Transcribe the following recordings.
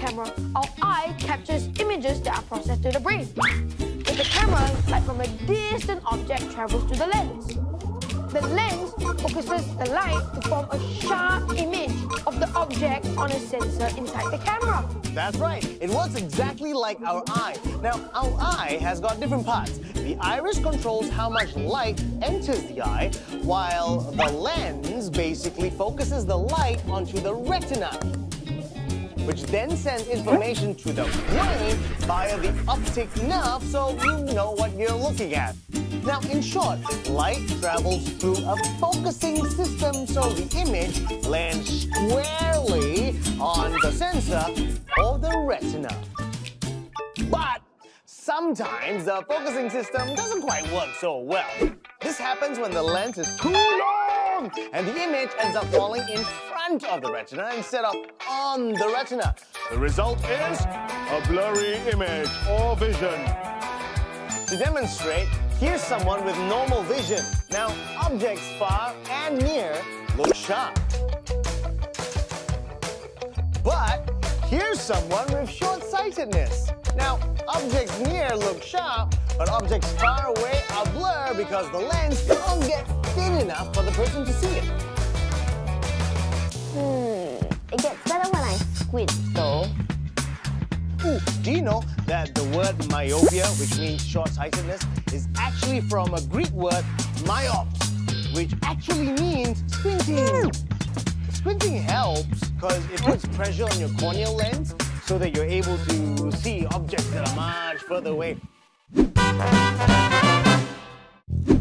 camera, our eye captures images that are processed to the brain. With the camera, light from a distant object travels to the lens. The lens focuses the light to form a sharp image of the object on a sensor inside the camera. That's right. It works exactly like our eye. Now, our eye has got different parts. The iris controls how much light enters the eye, while the lens basically focuses the light onto the retina which then sends information to the brain via the optic nerve so you know what you're looking at. Now, in short, light travels through a focusing system so the image lands squarely on the sensor or the retina. But sometimes the focusing system doesn't quite work so well. This happens when the lens is too long and the image ends up falling in front of the retina instead of on the retina. The result is a blurry image or vision. To demonstrate, here's someone with normal vision. Now, objects far and near look sharp. But here's someone with short-sightedness. Now, objects near look sharp, but objects far away are blurred because the lens can't get thin enough for the person to see it. Hmm, it gets better when I squint though. Ooh, do you know that the word myopia, which means short-sightedness, is actually from a Greek word myops, which actually means squinting. Squinting helps because it puts pressure on your corneal lens so that you're able to see objects that are much further away.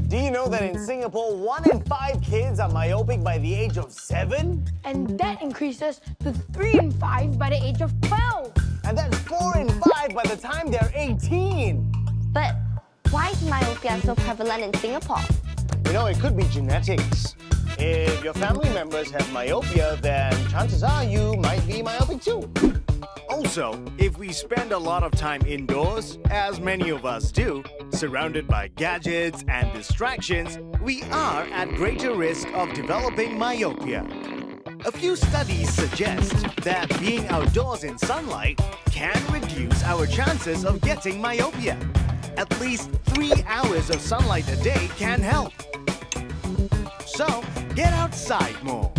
Do you know that in Singapore, one in five kids are myopic by the age of seven? And that increases to 3 in 5 by the age of 12. And that's four in five by the time they're 18. But why is myopia so prevalent in Singapore? You know, it could be genetics. If your family members have myopia, then chances are you might be myopic too. Also, if we spend a lot of time indoors, as many of us do, surrounded by gadgets and distractions, we are at greater risk of developing myopia. A few studies suggest that being outdoors in sunlight can reduce our chances of getting myopia. At least three hours of sunlight a day can help. So, get outside more.